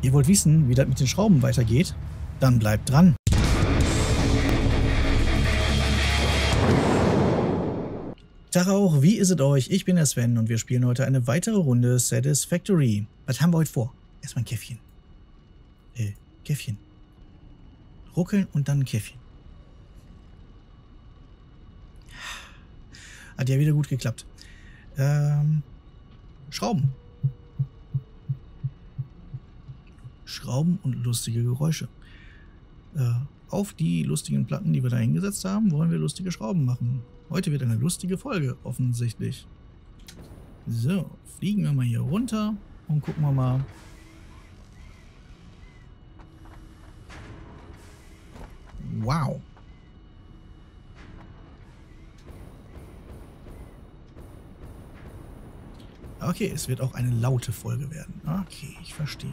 Ihr wollt wissen, wie das mit den Schrauben weitergeht? Dann bleibt dran. Tag auch, wie ist es euch? Ich bin der Sven und wir spielen heute eine weitere Runde Satisfactory. Was haben wir heute vor? Erstmal ein Käffchen. Äh, Käffchen. Ruckeln und dann ein Käffchen. Hat ja wieder gut geklappt. Ähm, Schrauben. Schrauben und lustige Geräusche. Äh, auf die lustigen Platten, die wir da hingesetzt haben, wollen wir lustige Schrauben machen. Heute wird eine lustige Folge, offensichtlich. So, fliegen wir mal hier runter und gucken wir mal. Wow. Okay, es wird auch eine laute Folge werden. Okay, ich verstehe.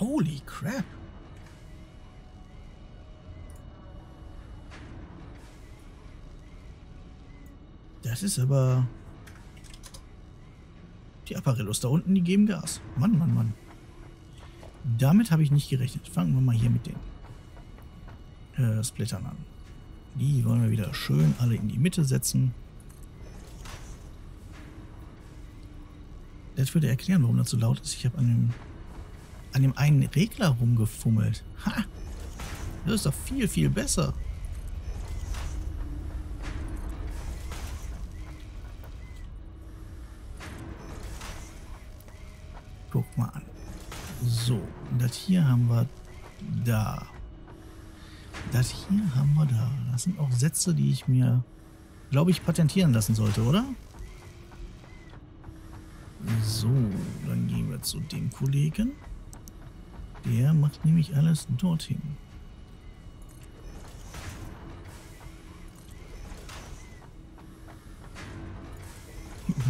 Holy crap. Das ist aber... Die Apparellos da unten, die geben Gas. Mann, Mann, Mann. Damit habe ich nicht gerechnet. Fangen wir mal hier mit den äh, Splittern an. Die wollen wir wieder schön alle in die Mitte setzen. Das würde erklären, warum das so laut ist. Ich habe an dem, an dem einen Regler rumgefummelt. Ha! Das ist doch viel, viel besser. Guck mal an. So, das hier haben wir da. Das hier haben wir da. Das sind auch Sätze, die ich mir, glaube ich, patentieren lassen sollte, oder? So, dann gehen wir zu dem Kollegen. Der macht nämlich alles dorthin.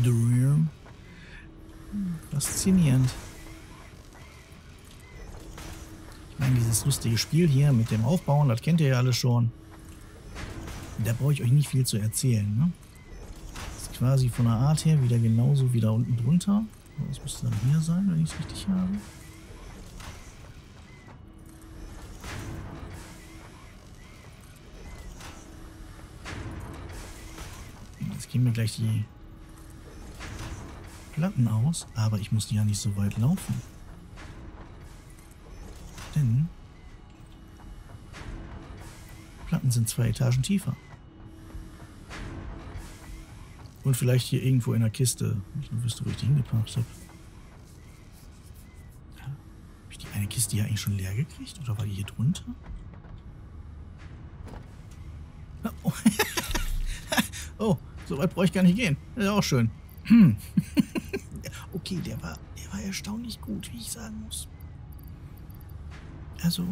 The rear. Faszinierend. Ich meine, dieses lustige Spiel hier mit dem Aufbauen, das kennt ihr ja alles schon. Da brauche ich euch nicht viel zu erzählen. Ne? Das ist quasi von der Art her wieder genauso wie da unten drunter. Das müsste dann hier sein, wenn ich es richtig habe. Mir gleich die Platten aus, aber ich muss ja nicht so weit laufen. Denn Platten sind zwei Etagen tiefer. Und vielleicht hier irgendwo in der Kiste. Ich wüsste, wo ich die hingepackt habe. Ja. Habe ich die eine Kiste hier eigentlich schon leer gekriegt? Oder war die hier drunter? Oh, oh so weit brauche ich gar nicht gehen. Ist auch schön. Hm. okay, der war, der war erstaunlich gut, wie ich sagen muss. Also,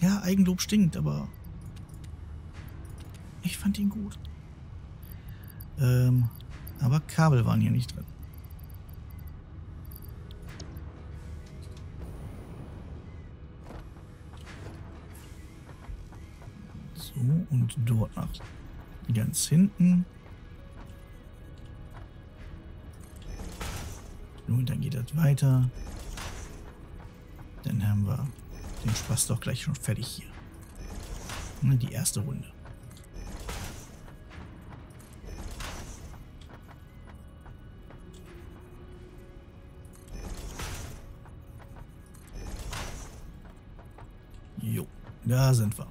ja, Eigenlob stinkt, aber ich fand ihn gut. Ähm, aber Kabel waren hier nicht drin. So, und dort nach ganz hinten. Und dann geht das weiter. Dann haben wir den Spaß doch gleich schon fertig hier. Ne, die erste Runde. Jo, da sind wir.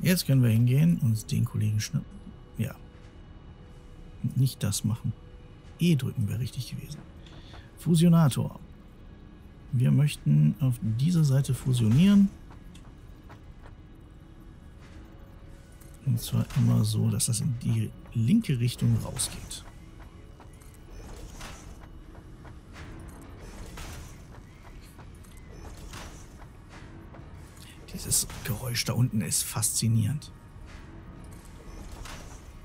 Jetzt können wir hingehen und den Kollegen schnappen. Ja. Nicht das machen. E drücken wäre richtig gewesen. Fusionator. Wir möchten auf dieser Seite fusionieren. Und zwar immer so, dass das in die linke Richtung rausgeht. Dieses Geräusch da unten ist faszinierend.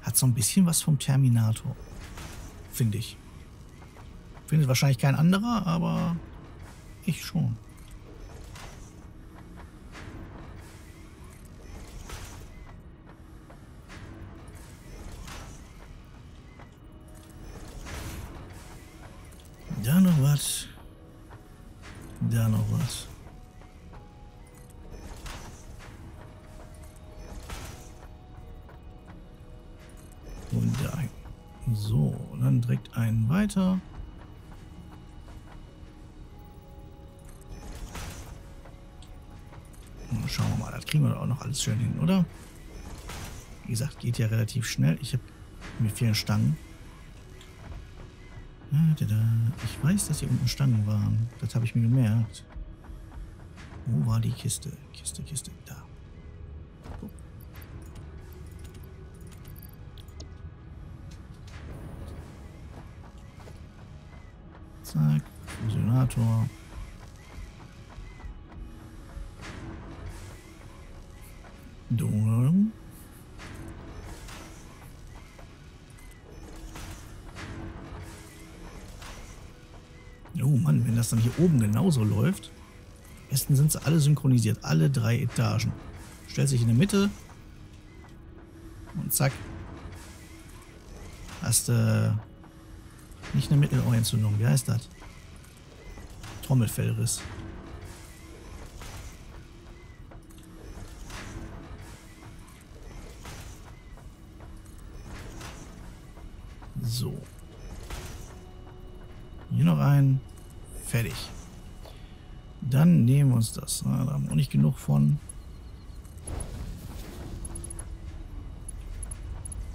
Hat so ein bisschen was vom Terminator. Finde ich. Findet wahrscheinlich kein anderer, aber ich schon. Schön hin, oder? Wie gesagt, geht ja relativ schnell. Ich habe mit vielen Stangen. Ich weiß, dass hier unten Stangen waren. Das habe ich mir gemerkt. Wo war die Kiste? Kiste, Kiste, da. Zack, Fusionator. Dann hier oben genauso läuft. Am besten sind sie alle synchronisiert, alle drei Etagen. Stellt sich in der Mitte und zack. Hast du äh, nicht eine Mittelohrentzündung, wie heißt das? Trommelfellriss. Haben auch nicht genug von.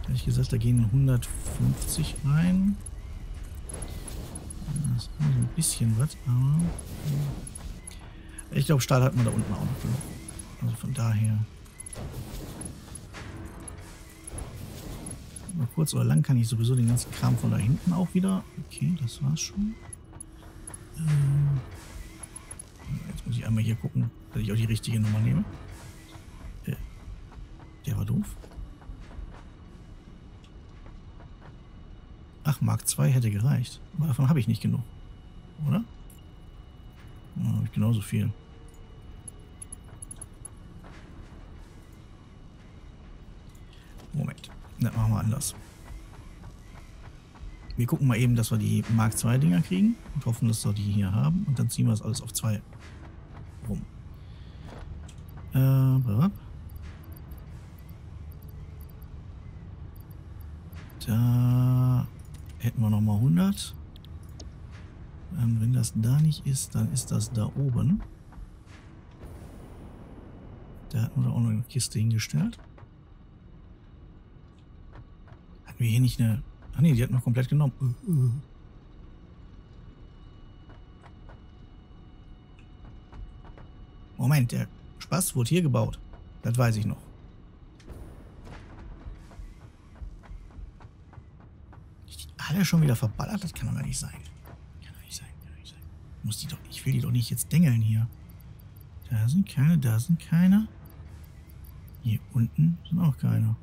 Ehrlich gesagt, da gehen 150 rein. Das ist ein bisschen was, aber... Ich glaube, Stahl hat man da unten auch noch genug. Also von daher... Mal kurz oder lang kann ich sowieso den ganzen Kram von da hinten auch wieder. Okay, das war's schon. Ähm muss ich einmal hier gucken, dass ich auch die richtige Nummer nehme. Äh, der war doof. Ach, Mark 2 hätte gereicht. Aber davon habe ich nicht genug. Oder? Ja, habe ich genauso viel. Moment. Das machen wir anders. Wir gucken mal eben, dass wir die Mark II Dinger kriegen und hoffen, dass wir die hier haben. Und dann ziehen wir das alles auf zwei rum. Äh, da hätten wir nochmal 100. Ähm, wenn das da nicht ist, dann ist das da oben. Da hatten wir da auch noch eine Kiste hingestellt. Hatten wir hier nicht eine... Ach nee, die hat noch komplett genommen. Uh, uh. Moment, der Spaß wurde hier gebaut. Das weiß ich noch. Alle schon wieder verballert? Das kann doch gar nicht sein. Kann doch nicht sein, kann doch nicht sein. Muss die doch, ich will die doch nicht jetzt dengeln hier. Da sind keine, da sind keine. Hier unten sind auch keine.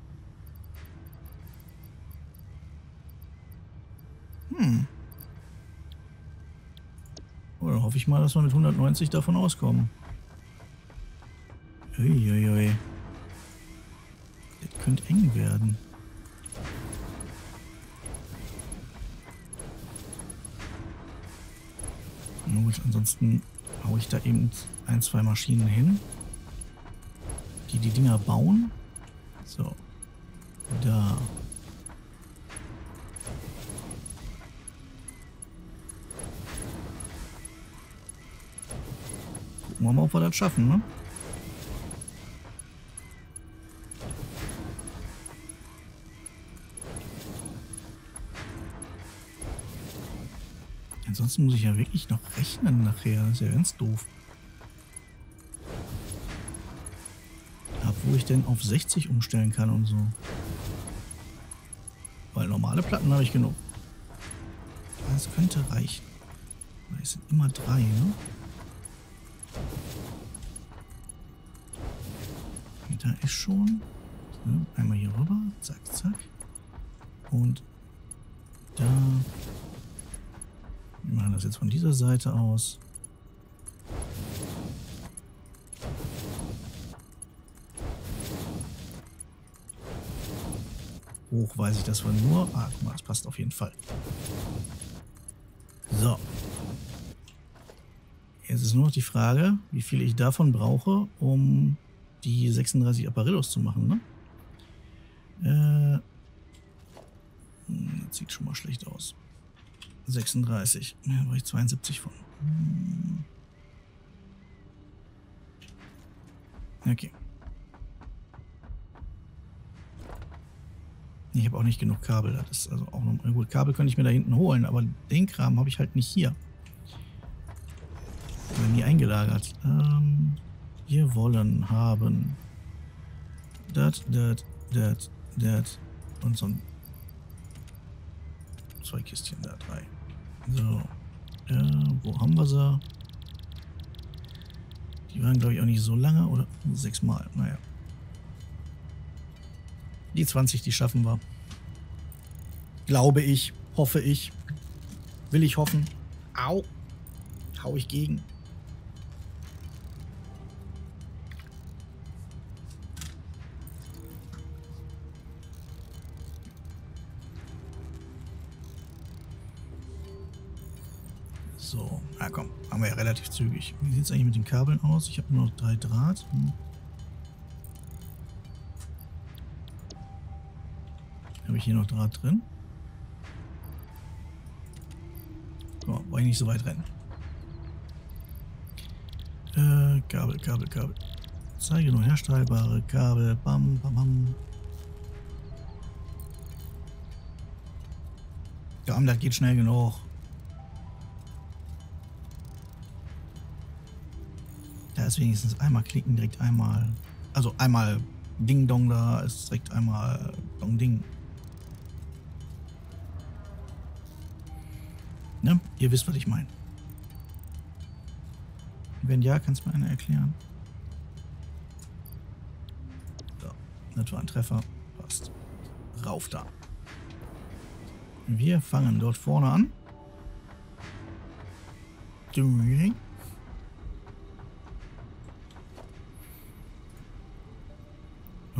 Hm. Oh, dann hoffe ich mal, dass wir mit 190 davon auskommen. Uiuiui. Das könnte eng werden. Na gut, ansonsten haue ich da eben ein, zwei Maschinen hin, die die Dinger bauen. So. Da. Gucken wir mal, ob wir das schaffen, ne? Ansonsten muss ich ja wirklich noch rechnen nachher. Das ist ja ganz doof. Ab wo ich denn auf 60 umstellen kann und so. Weil normale Platten habe ich genug. Das könnte reichen. Es sind immer drei, ne? Da ist schon. Einmal hier rüber. Zack, zack. Und da wir machen das jetzt von dieser Seite aus. Hoch weiß ich, dass wir nur... Ah, guck mal, das passt auf jeden Fall. So. Jetzt ist nur noch die Frage, wie viel ich davon brauche, um die 36 Apparillos zu machen, ne? Äh, hm, das sieht schon mal schlecht aus. 36. Ja, da brauche ich 72 von. Okay. Ich habe auch nicht genug Kabel. Das ist also auch noch. Gut, Kabel könnte ich mir da hinten holen, aber den Kram habe ich halt nicht hier. Oder nie eingelagert. Ähm, wir wollen haben. Dat, dat, dat, dat. Und so ein. Zwei Kistchen da, drei. So. Äh, wo haben wir sie? Die waren, glaube ich, auch nicht so lange, oder? Sechsmal, naja. Die 20, die schaffen wir. Glaube ich, hoffe ich. Will ich hoffen. Au. Hau ich gegen. Wir ja relativ zügig. Wie sieht es eigentlich mit den Kabeln aus? Ich habe nur noch drei Draht. Hm. Habe ich hier noch Draht drin? So, wollte ich nicht so weit rennen. Äh, Kabel, Kabel, Kabel. Zeige nur herstellbare Kabel. Bam, bam, bam. Ja, das geht schnell genug. Da ist wenigstens einmal klicken, direkt einmal. Also einmal Ding Dong da ist direkt einmal Dong Ding. Ne? Ihr wisst, was ich meine. Wenn ja, kannst du mir einer erklären. So, das war ein Treffer. Passt. Rauf da. Wir fangen dort vorne an.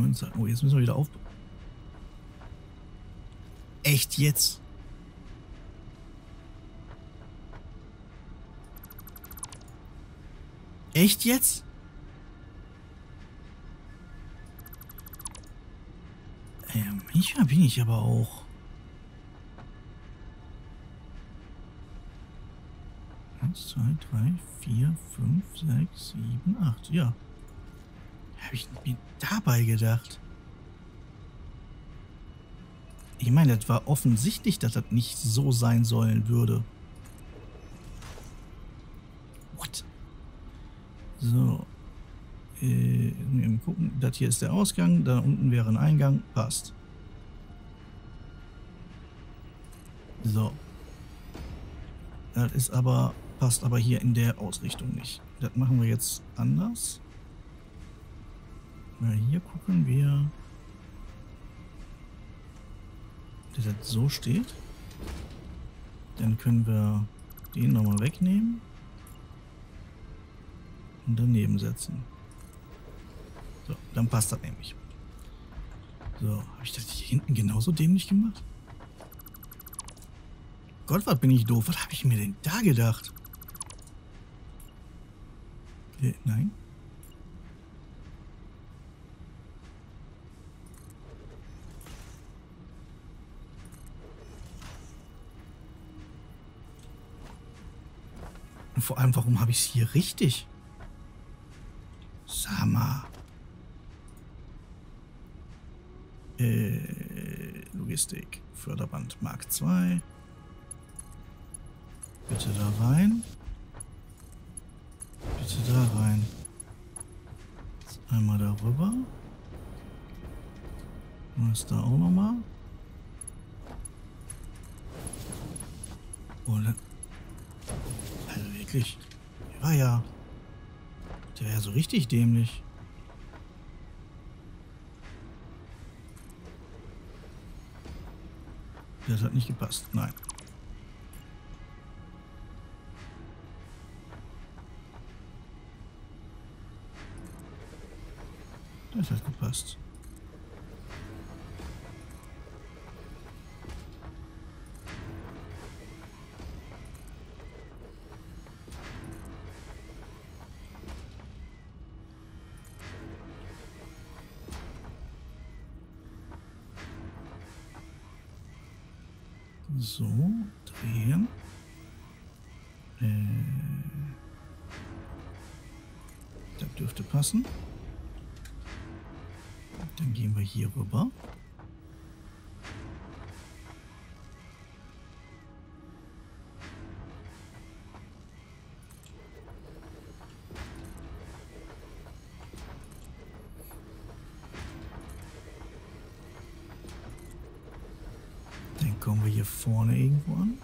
Und sagen, oh, jetzt müssen wir wieder auf. Echt jetzt? Echt jetzt? Ähm, bin ich aber auch. Eins, zwei, drei, vier, fünf, sechs, sieben, acht. Ja. Habe ich mir dabei gedacht. Ich meine, das war offensichtlich, dass das nicht so sein sollen würde. So. Äh, gucken. Das hier ist der Ausgang. Da unten wäre ein Eingang. Passt. So. Das ist aber, passt aber hier in der Ausrichtung nicht. Das machen wir jetzt anders. Mal hier gucken wir, dass das so steht. Dann können wir den nochmal wegnehmen und daneben setzen. So, dann passt das nämlich. So, habe ich das hier hinten genauso dämlich gemacht? Gott, was bin ich doof. Was habe ich mir denn da gedacht? Äh, nein. Und vor allem, warum habe ich es hier richtig? Sama. Äh, Logistik, Förderband Mark 2. richtig dämlich. Das hat nicht gepasst. Nein. Passen. Dann gehen wir hier rüber. Dann kommen wir hier vorne irgendwo an.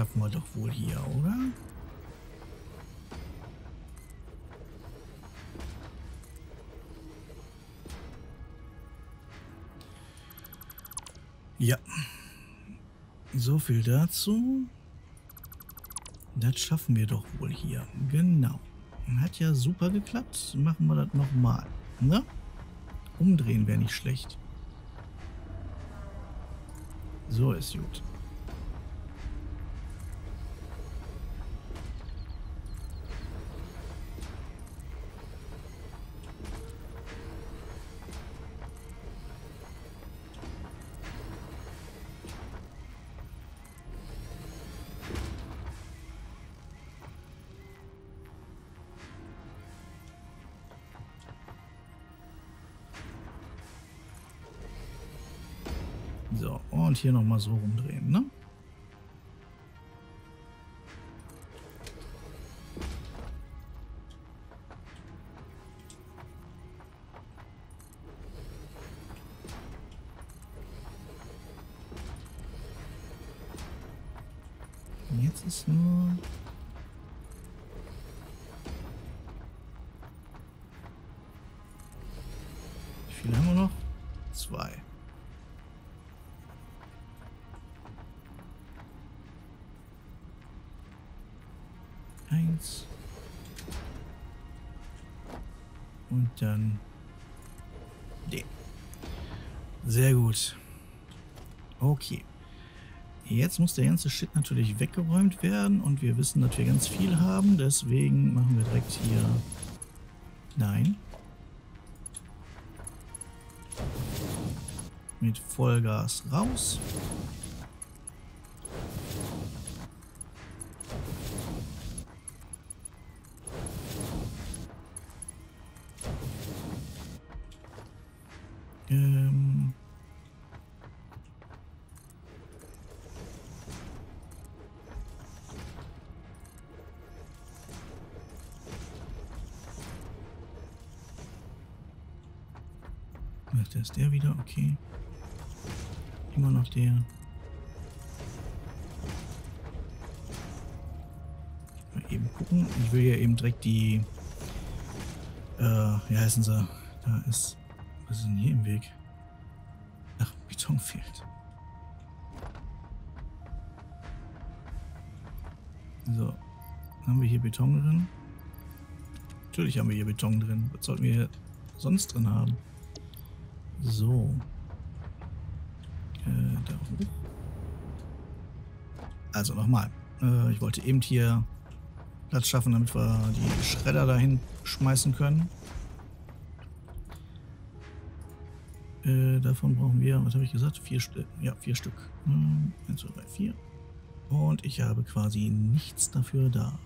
Schaffen wir doch wohl hier, oder? Ja. So viel dazu. Das schaffen wir doch wohl hier. Genau. Hat ja super geklappt. Machen wir das nochmal. Ne? Umdrehen wäre nicht schlecht. So ist gut. So, und hier nochmal so rumdrehen, ne? Gut. Okay. Jetzt muss der ganze Shit natürlich weggeräumt werden und wir wissen, dass wir ganz viel haben. Deswegen machen wir direkt hier... Nein. Mit Vollgas raus. Ähm... ist der wieder, okay. Immer noch der. Mal eben gucken. Ich will ja eben direkt die. Äh, wie heißen sie? Da ist. Was ist denn hier im Weg? Ach, Beton fehlt. So. Haben wir hier Beton drin? Natürlich haben wir hier Beton drin. Was sollten wir sonst drin haben? So. Äh, da hoch. Also nochmal. Äh, ich wollte eben hier Platz schaffen, damit wir die Schredder dahin schmeißen können. Äh, davon brauchen wir, was habe ich gesagt? Vier Stück. Ja, vier Stück. Hm, 1, 2, 3, 4. Und ich habe quasi nichts dafür da.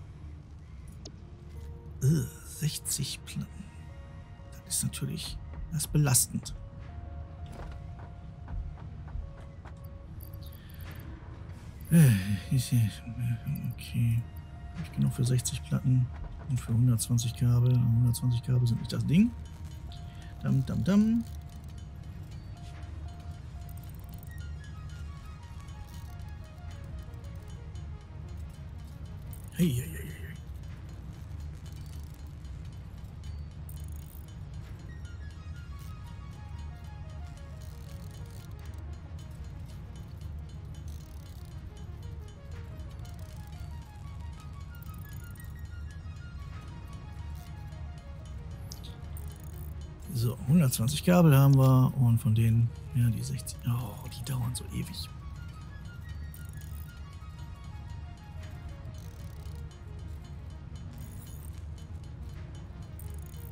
Äh, 60 Platten. Das ist natürlich das ist belastend. Okay. Ich genug für 60 Platten und für 120 Kabel. 120 Kabel sind nicht das Ding. Dam, dam, dam. So, 120 Kabel haben wir und von denen, ja, die 60. Oh, die dauern so ewig.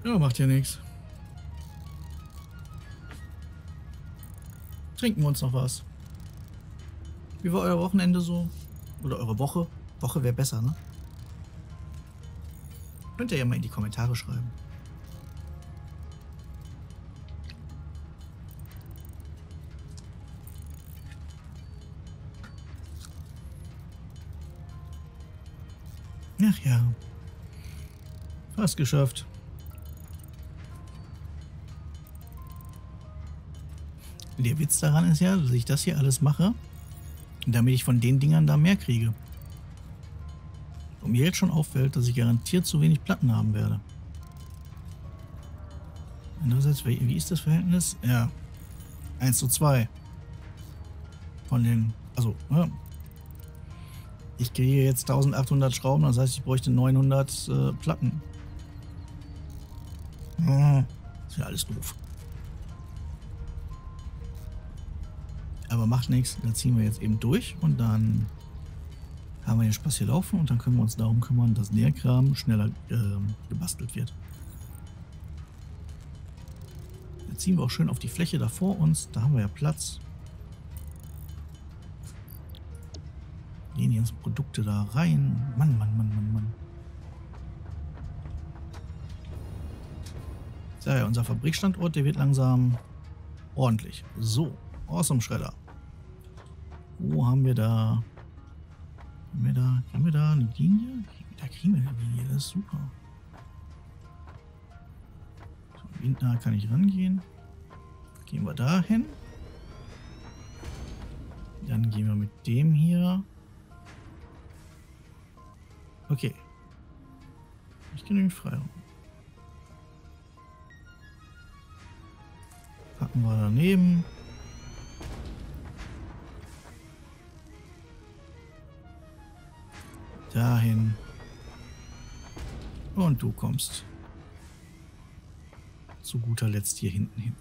Ja, macht ja nichts. Trinken wir uns noch was. Wie war euer Wochenende so? Oder eure Woche? Woche wäre besser, ne? Könnt ihr ja mal in die Kommentare schreiben. Ach ja. Fast geschafft. Der Witz daran ist ja, dass ich das hier alles mache, damit ich von den Dingern da mehr kriege. Und mir jetzt schon auffällt, dass ich garantiert zu wenig Platten haben werde. Andererseits, wie ist das Verhältnis? Ja, 1 zu 2. Von den, also. Ich kriege jetzt 1800 Schrauben, das heißt, ich bräuchte 900 äh, Platten. Das ist ja alles doof. Aber macht nichts, dann ziehen wir jetzt eben durch und dann haben wir den Spaß hier laufen und dann können wir uns darum kümmern, dass der Kram schneller äh, gebastelt wird. Dann ziehen wir auch schön auf die Fläche da vor uns, da haben wir ja Platz. Die ganzen Produkte da rein. Mann, Mann, Mann, Mann, Mann. So, ja, unser Fabrikstandort, der wird langsam ordentlich. So, awesome Schredder. Wo haben wir da? Haben wir da, kriegen wir da eine Linie? Da kriegen wir eine Linie, das ist super. So, da kann ich rangehen. Gehen wir da hin. Dann gehen wir mit dem hier. Okay. Nicht genügend Freiraum. Packen wir daneben. Dahin. Und du kommst zu guter Letzt hier hinten hin.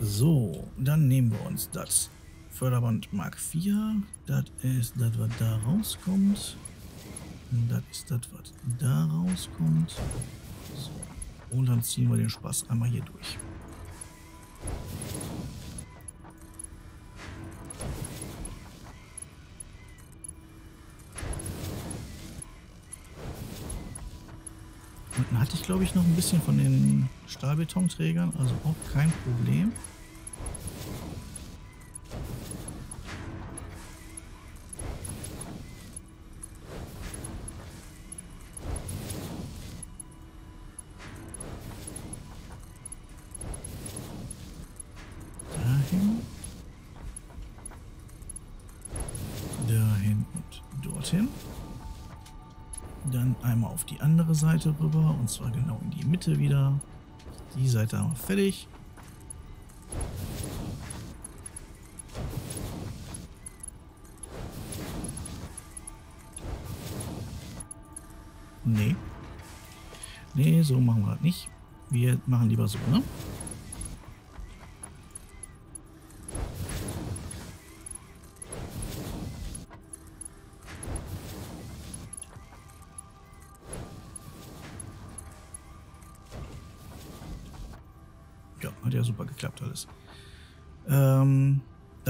So, dann nehmen wir uns das Förderband Mark IV. Das ist das, was da rauskommt. Das ist das, was da rauskommt. So. Und dann ziehen wir den Spaß einmal hier durch. Unten hatte ich, glaube ich, noch ein bisschen von den Stahlbetonträgern, also auch kein Problem. Seite rüber und zwar genau in die Mitte wieder. Die Seite haben wir fertig. Nee. Nee, so machen wir das nicht. Wir machen lieber so, ne?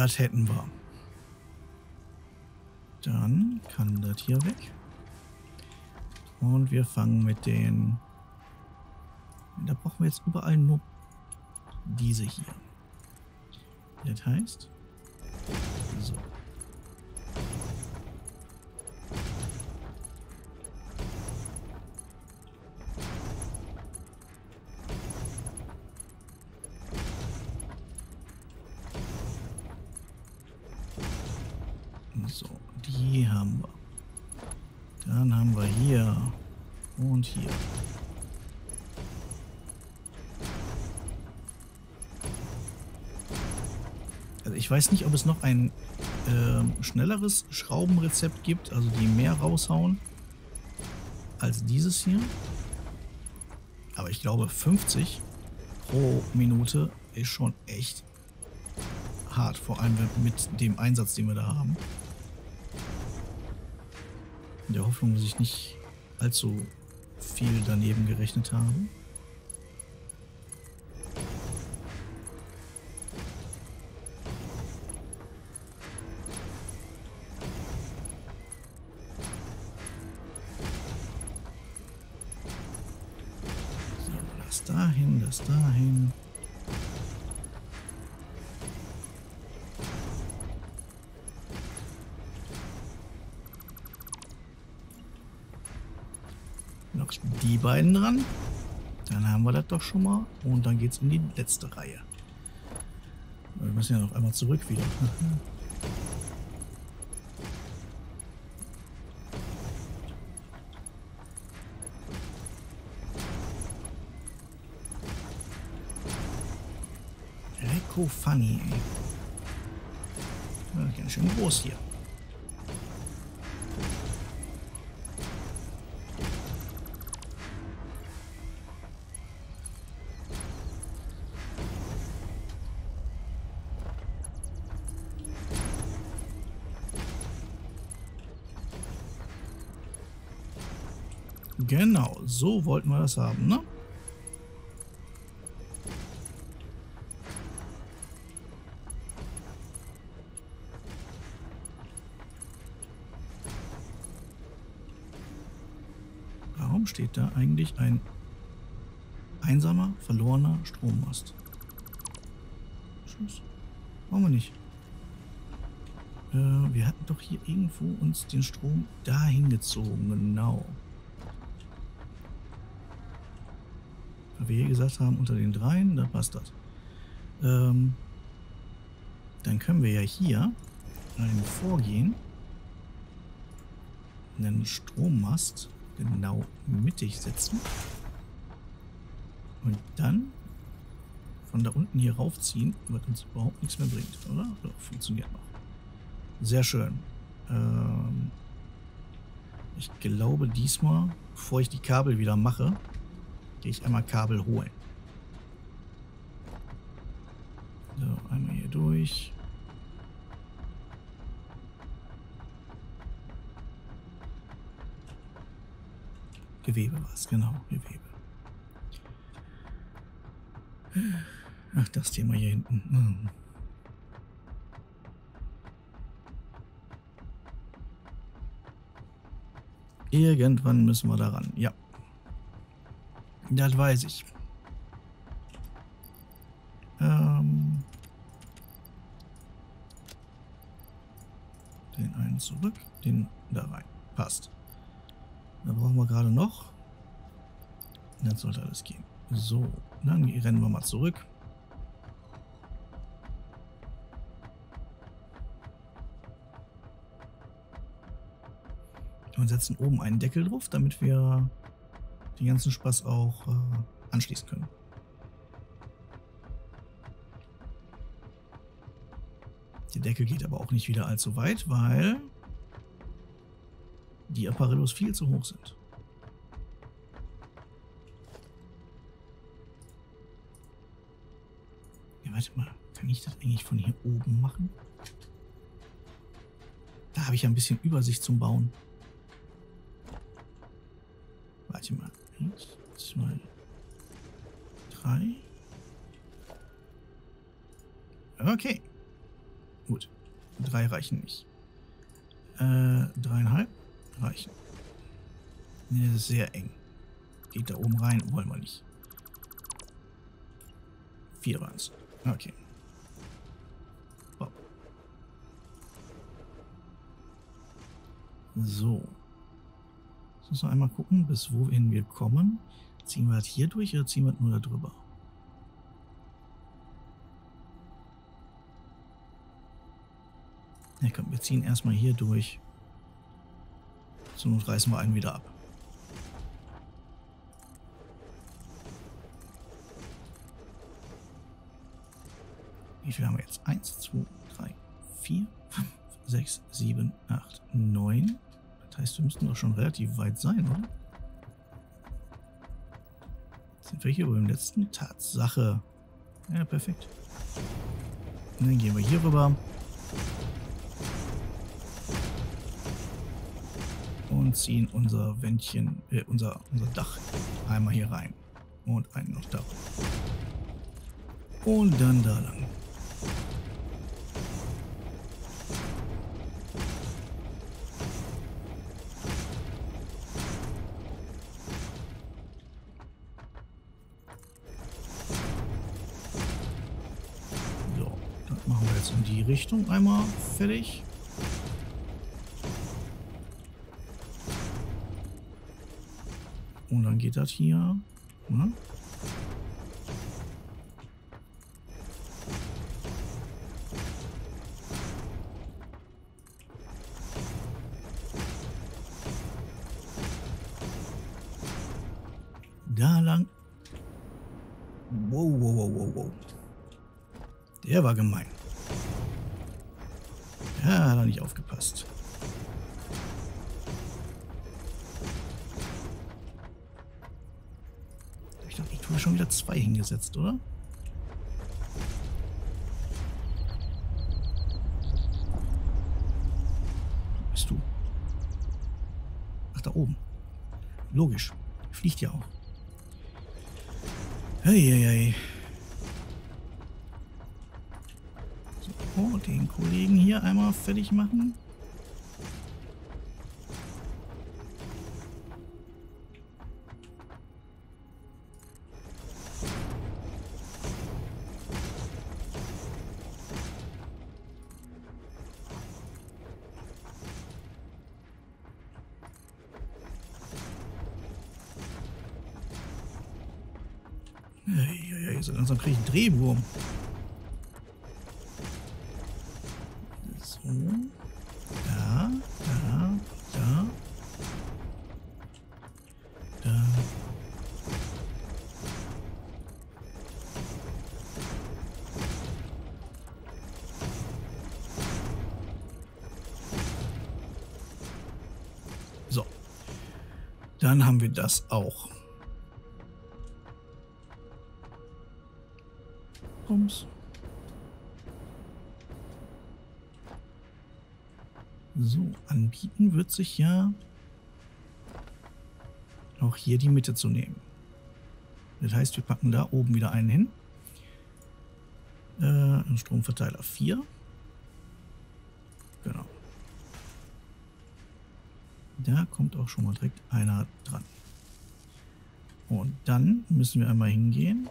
Das hätten wir. Dann kann das hier weg. Und wir fangen mit den... Da brauchen wir jetzt überall nur diese hier. Das heißt... So. Ich weiß nicht, ob es noch ein äh, schnelleres Schraubenrezept gibt, also die mehr raushauen als dieses hier. Aber ich glaube, 50 pro Minute ist schon echt hart. Vor allem mit dem Einsatz, den wir da haben. In der Hoffnung, dass ich nicht allzu viel daneben gerechnet habe. Beiden dran. Dann haben wir das doch schon mal. Und dann geht es in die letzte Reihe. Wir müssen ja noch einmal zurück wieder. Echo Funny. Ja, ganz schön groß hier. Genau, so wollten wir das haben, ne? steht da eigentlich ein einsamer, verlorener Strommast. Tschüss. Wollen wir nicht. Äh, wir hatten doch hier irgendwo uns den Strom dahin gezogen. Genau. Wir hier gesagt haben, unter den dreien, da passt das. Ähm, dann können wir ja hier ein Vorgehen einen Strommast genau mittig setzen. Und dann von da unten hier raufziehen, was uns überhaupt nichts mehr bringt, oder? oder funktioniert noch. Sehr schön. Ähm ich glaube diesmal, bevor ich die Kabel wieder mache, gehe ich einmal Kabel holen. So, einmal hier durch. Gewebe war es, genau, Gewebe. Ach, das Thema hier hinten. Hm. Irgendwann müssen wir daran, ja. Das weiß ich. Ähm den einen zurück, den da rein. Passt. Da brauchen wir gerade noch. Dann sollte alles gehen. So, dann rennen wir mal zurück. Und setzen oben einen Deckel drauf, damit wir den ganzen Spaß auch äh, anschließen können. Der Deckel geht aber auch nicht wieder allzu weit, weil die Apparillos viel zu hoch sind. Ja, warte mal. Kann ich das eigentlich von hier oben machen? Da habe ich ja ein bisschen Übersicht zum Bauen. Reichen nicht. Äh, dreieinhalb reichen. Nee, das ist sehr eng. Geht da oben rein, wollen wir nicht. Vier waren es. Okay. Wow. So. Jetzt müssen wir einmal gucken, bis wohin wir kommen. Ziehen wir das hier durch oder ziehen wir das nur da Ja, komm, wir ziehen erstmal hier durch. Zur Not reißen wir einen wieder ab. Wie viel haben wir jetzt? 1, 2, 3, 4, 5, 6, 7, 8, 9. Das heißt, wir müssten doch schon relativ weit sein, oder? Sind wir hier beim letzten? Tatsache. Ja, perfekt. Und dann gehen wir hier rüber. Und ziehen unser Wändchen, äh, unser, unser Dach einmal hier rein. Und einen noch da. Und dann da lang. Dann machen wir jetzt in die Richtung einmal fertig. Und dann geht das hier. Ne? Da lang. Wow, wow, wow, wow, wow. Der war gemein. Ja, hat er nicht aufgepasst. Zwei hingesetzt, oder? Bist du? Ach, da oben. Logisch. Fliegt ja auch. Eieiei. So, den Kollegen hier einmal fertig machen. So langsam kriege ich einen Drehwurm. So. Da, da, da. Da. So. Dann haben wir das auch. Bums. So, anbieten wird sich ja auch hier die Mitte zu nehmen. Das heißt, wir packen da oben wieder einen hin. Äh, Stromverteiler 4. Genau. Da kommt auch schon mal direkt einer dran. Und dann müssen wir einmal hingehen.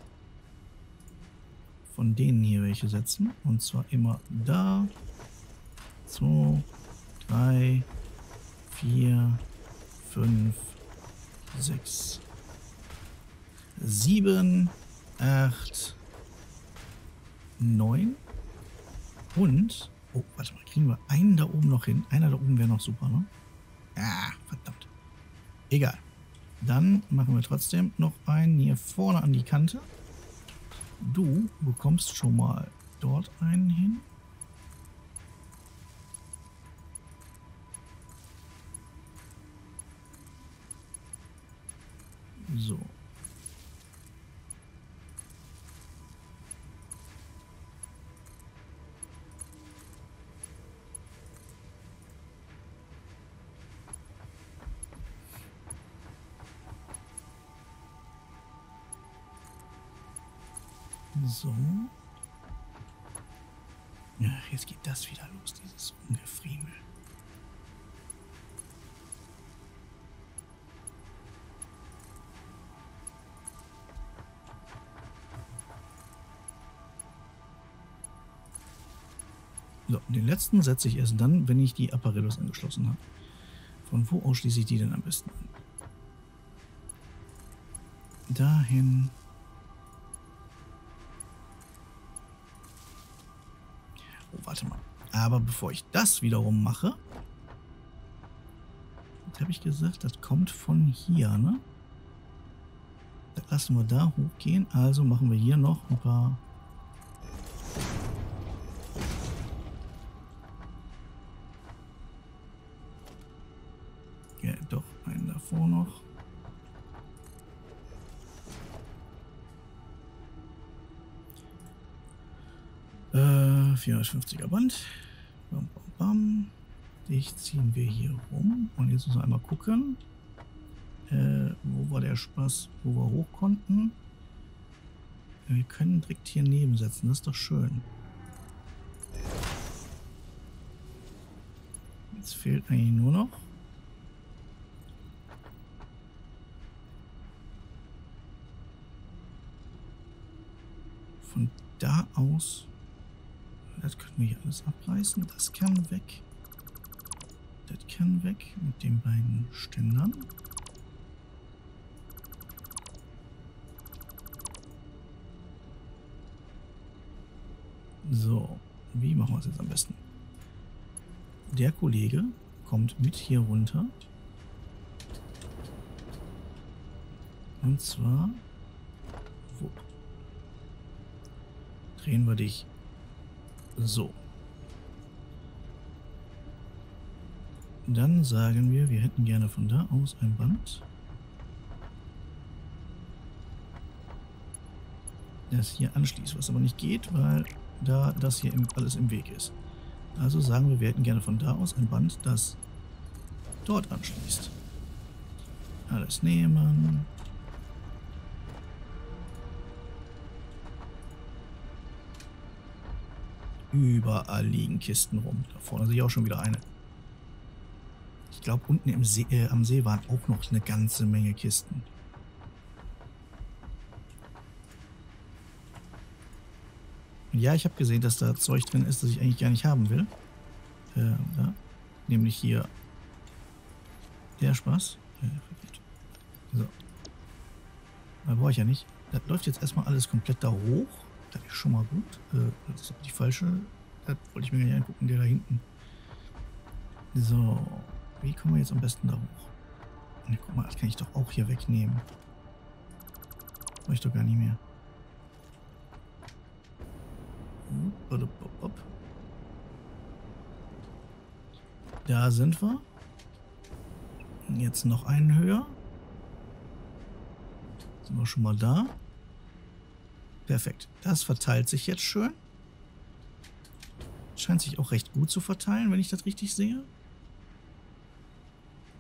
Von denen hier welche setzen. Und zwar immer da. So. 3, 4, 5, 6, 7, 8, 9 und, oh, warte mal, kriegen wir einen da oben noch hin? Einer da oben wäre noch super, ne? Ah, verdammt. Egal. Dann machen wir trotzdem noch einen hier vorne an die Kante. Du bekommst schon mal dort einen hin. So. So. Ach, jetzt geht das wieder los, dieses Rumgefriemel. So, den letzten setze ich erst dann, wenn ich die Apparillos angeschlossen habe. Von wo aus schließe ich die denn am besten an? Dahin. Warte mal. Aber bevor ich das wiederum mache, habe ich gesagt? Das kommt von hier, ne? Das lassen wir da hochgehen. Also machen wir hier noch ein paar 450er Band. Bam, bam, bam. Dich ziehen wir hier rum. Und jetzt müssen wir einmal gucken. Äh, wo war der Spaß, wo wir hoch konnten? Wir können direkt hier nebensetzen. Das ist doch schön. Jetzt fehlt eigentlich nur noch. Von da aus. Das können wir hier alles abreißen. Das kann weg. Das kann weg mit den beiden Ständern. So, wie machen wir es jetzt am besten? Der Kollege kommt mit hier runter. Und zwar... Wo? Drehen wir dich so. Dann sagen wir, wir hätten gerne von da aus ein Band. Das hier anschließt, was aber nicht geht, weil da das hier alles im Weg ist. Also sagen wir, wir hätten gerne von da aus ein Band, das dort anschließt. Alles nehmen. Überall liegen Kisten rum. Da vorne sehe ich auch schon wieder eine. Ich glaube, unten im See, äh, am See waren auch noch eine ganze Menge Kisten. Ja, ich habe gesehen, dass da Zeug drin ist, das ich eigentlich gar nicht haben will. Äh, ja. Nämlich hier der Spaß. So. Da brauche ich ja nicht. Das läuft jetzt erstmal alles komplett da hoch. Das ist schon mal gut. Äh, das ist die falsche. Das wollte ich mir nicht angucken, der da hinten. So. Wie kommen wir jetzt am besten da hoch? Ne, guck mal, das kann ich doch auch hier wegnehmen. Brauche ich doch gar nicht mehr. Da sind wir. Jetzt noch einen höher. Sind wir schon mal da. Perfekt. Das verteilt sich jetzt schön. Scheint sich auch recht gut zu verteilen, wenn ich das richtig sehe.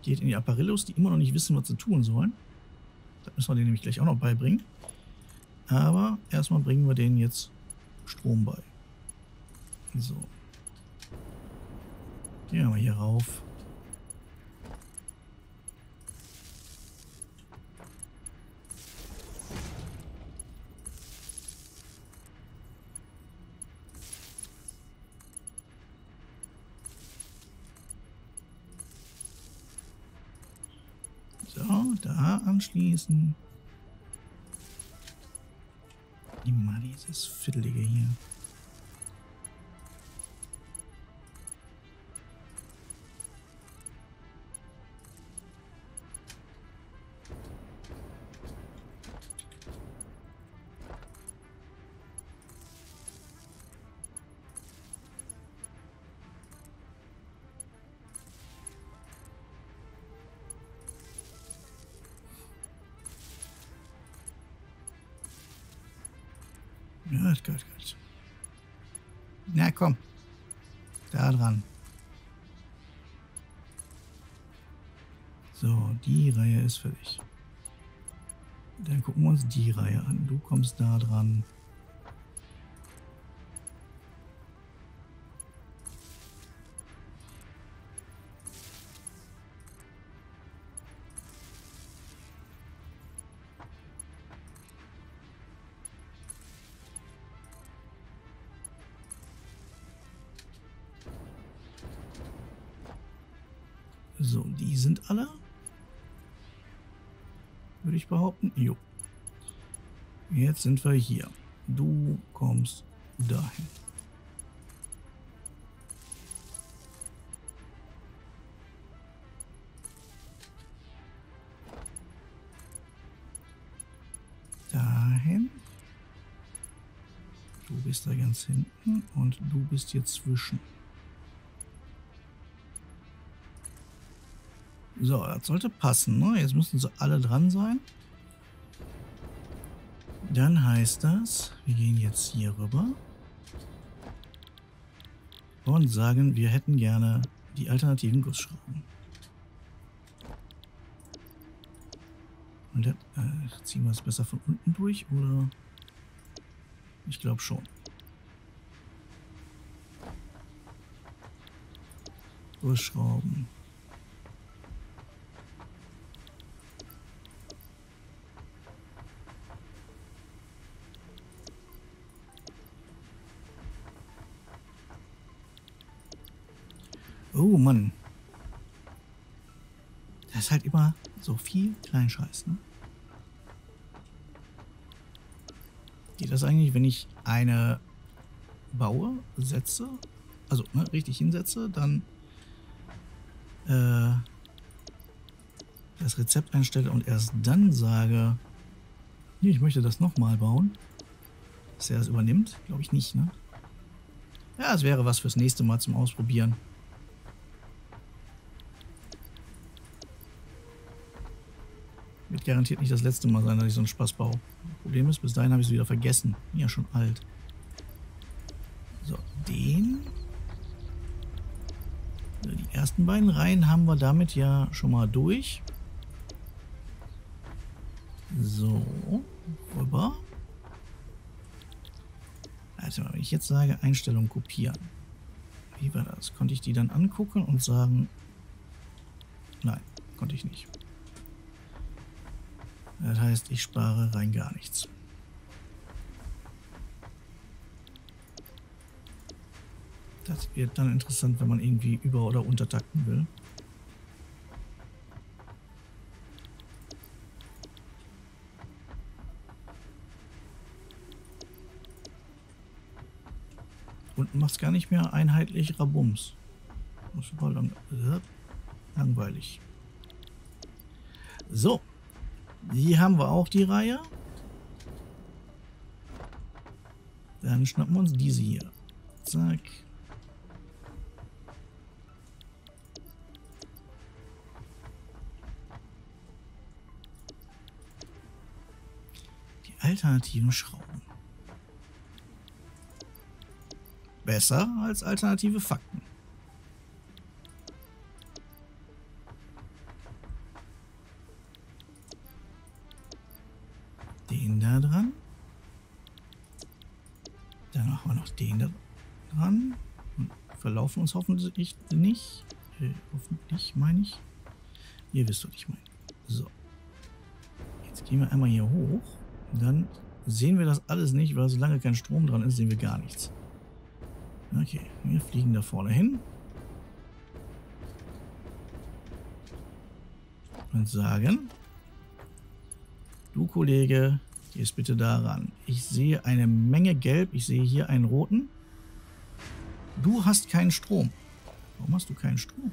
Geht in die Apparillos, die immer noch nicht wissen, was sie tun sollen. Das müssen wir denen nämlich gleich auch noch beibringen. Aber erstmal bringen wir denen jetzt Strom bei. So. Gehen wir mal hier rauf. So, da anschließen. Immer dieses Fiddelige hier. Gut, gut, gut. Na komm. Da dran. So, die Reihe ist für dich. Dann gucken wir uns die Reihe an. Du kommst da dran. Jetzt sind wir hier. Du kommst dahin. Dahin. Du bist da ganz hinten und du bist hier zwischen. So, das sollte passen. Ne? Jetzt müssen sie alle dran sein. Dann heißt das, wir gehen jetzt hier rüber. und sagen, wir hätten gerne die alternativen Gussschrauben. Und äh, ziehen wir es besser von unten durch oder? Ich glaube schon. Gussschrauben. Oh Mann. Das ist halt immer so viel Kleinscheiß, ne? Geht das eigentlich, wenn ich eine baue, setze, also ne, richtig hinsetze, dann äh, das Rezept einstelle und erst dann sage, nee, ich möchte das nochmal bauen, dass er das übernimmt? Glaube ich nicht, ne? Ja, es wäre was fürs nächste Mal zum Ausprobieren. Wird garantiert nicht das letzte Mal sein, dass ich so einen Spaß baue. Problem ist, bis dahin habe ich es wieder vergessen. Bin ja schon alt. So, den. Die ersten beiden Reihen haben wir damit ja schon mal durch. So, rüber. Also, wenn ich jetzt sage, Einstellung kopieren. Wie war das? Konnte ich die dann angucken und sagen, nein, konnte ich nicht. Das heißt, ich spare rein gar nichts. Das wird dann interessant, wenn man irgendwie über- oder untertakten will. Unten macht es gar nicht mehr einheitlich Rabums. Das war lang langweilig. So. Die haben wir auch, die Reihe. Dann schnappen wir uns diese hier. Zack. Die alternativen Schrauben. Besser als alternative Fakten. Verlaufen uns hoffentlich nicht. Äh, hoffentlich meine ich. Ihr wisst, was ich meine. So. Jetzt gehen wir einmal hier hoch. Dann sehen wir das alles nicht, weil solange kein Strom dran ist, sehen wir gar nichts. Okay, wir fliegen da vorne hin. Und sagen, du Kollege, gehst bitte da ran. Ich sehe eine Menge Gelb, ich sehe hier einen roten. Du hast keinen Strom. Warum hast du keinen Strom?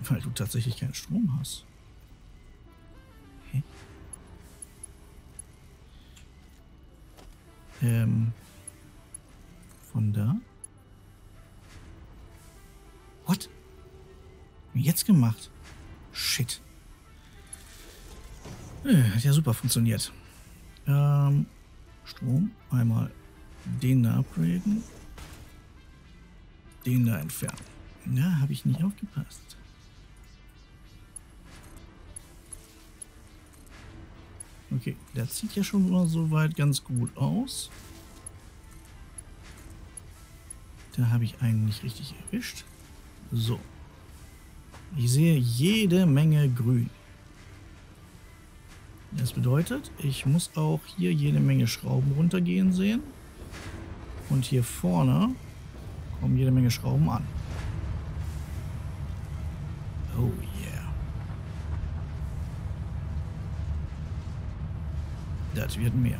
Weil du tatsächlich keinen Strom hast. Okay. Ähm, von da? What? Jetzt gemacht? Shit. Äh, hat ja super funktioniert. Ähm, Strom. Einmal den da upgraden. Den da entfernen. Na, habe ich nicht aufgepasst. Okay, das sieht ja schon mal soweit ganz gut aus. Da habe ich einen nicht richtig erwischt. So. Ich sehe jede Menge Grün. Das bedeutet, ich muss auch hier jede Menge Schrauben runtergehen sehen. Und hier vorne kommen jede Menge Schrauben an. Oh yeah. Das wird mehr.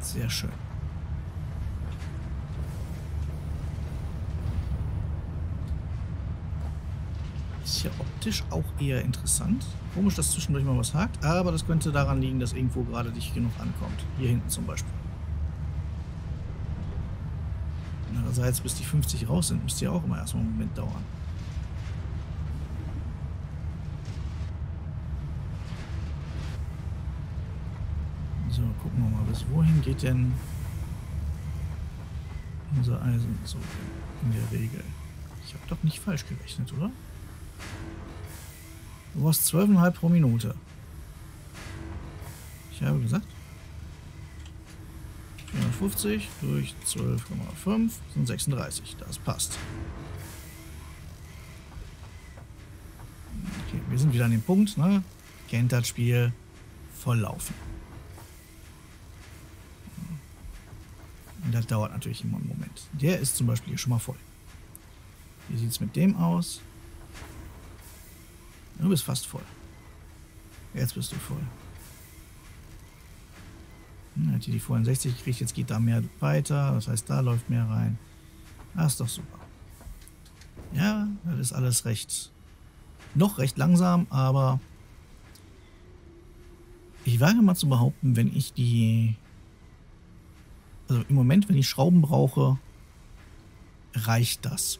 Sehr schön. Ist ja optisch auch eher interessant. Komisch, dass zwischendurch mal was hakt, aber das könnte daran liegen, dass irgendwo gerade nicht genug ankommt. Hier hinten zum Beispiel. Andererseits, bis die 50 raus sind, müsste ja auch immer erstmal einen Moment dauern. So, gucken wir mal, bis wohin geht denn unser Eisen so in der Regel? Ich habe doch nicht falsch gerechnet, oder? Du brauchst 12,5 pro Minute. Ich habe gesagt, 450 durch 12,5 sind 36. Das passt. Okay, wir sind wieder an dem Punkt, ne? Kennt das Spiel. Volllaufen. Und das dauert natürlich immer einen Moment. Der ist zum Beispiel hier schon mal voll. Wie sieht es mit dem aus? Du bist fast voll. Jetzt bist du voll. Hm, hat hier die vollen 60 gekriegt, jetzt geht da mehr weiter. Das heißt, da läuft mehr rein. Das ist doch super. Ja, das ist alles recht, noch recht langsam, aber ich wage mal zu behaupten, wenn ich die, also im Moment, wenn ich Schrauben brauche, reicht das.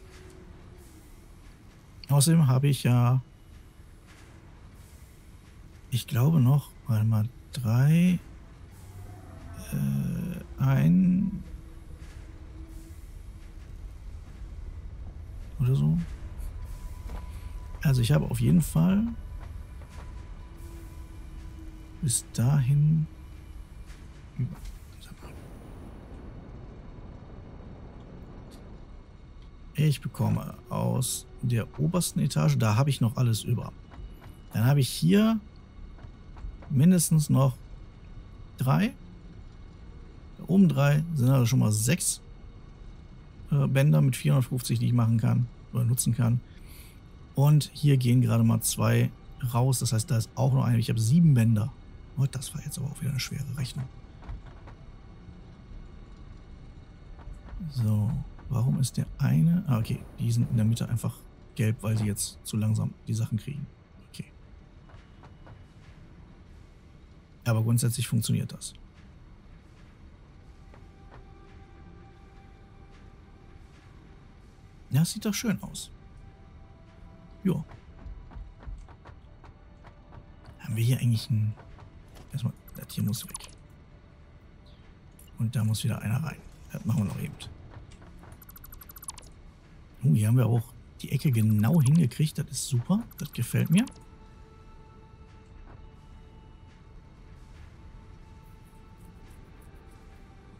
Außerdem habe ich ja, ich glaube noch, warte mal, drei, äh, ein oder so. Also ich habe auf jeden Fall bis dahin über. Ich bekomme aus der obersten Etage, da habe ich noch alles über. Dann habe ich hier mindestens noch drei. Da oben drei sind also schon mal sechs äh, Bänder mit 450, die ich machen kann oder nutzen kann. Und hier gehen gerade mal zwei raus. Das heißt, da ist auch noch eine. Ich habe sieben Bänder. Oh, das war jetzt aber auch wieder eine schwere Rechnung. So, warum ist der eine... Ah, okay, die sind in der Mitte einfach gelb, weil sie jetzt zu langsam die Sachen kriegen. Aber grundsätzlich funktioniert das. Ja, sieht doch schön aus. Ja. Haben wir hier eigentlich ein... Erstmal, das hier muss weg. Und da muss wieder einer rein. Das machen wir noch eben. Oh, hier haben wir auch die Ecke genau hingekriegt. Das ist super. Das gefällt mir.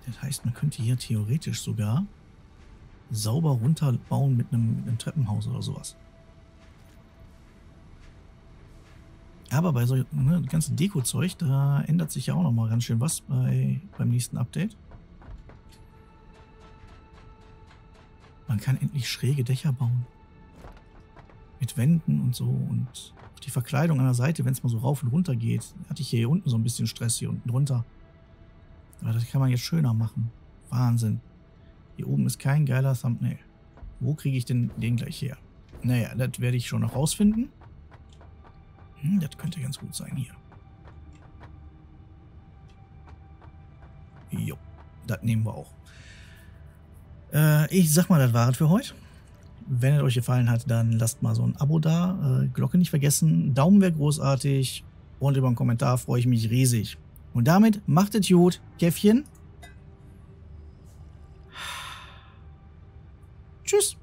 Das heißt, man könnte hier theoretisch sogar sauber runterbauen mit einem, mit einem Treppenhaus oder sowas. Aber bei so ne, ganzen Deko-Zeug, da ändert sich ja auch nochmal ganz schön was bei, beim nächsten Update. Man kann endlich schräge Dächer bauen. Mit Wänden und so und die Verkleidung an der Seite, wenn es mal so rauf und runter geht. Hatte ich hier unten so ein bisschen Stress, hier unten drunter. Aber das kann man jetzt schöner machen. Wahnsinn. Hier oben ist kein geiler Thumbnail. Wo kriege ich denn den gleich her? Naja, das werde ich schon noch rausfinden. Hm, das könnte ganz gut sein hier. Jo, das nehmen wir auch. Äh, ich sag mal, das war es für heute. Wenn es euch gefallen hat, dann lasst mal so ein Abo da. Äh, Glocke nicht vergessen. Daumen wäre großartig. Und über einen Kommentar freue ich mich riesig. Und damit macht es gut, Käffchen. Tschüss.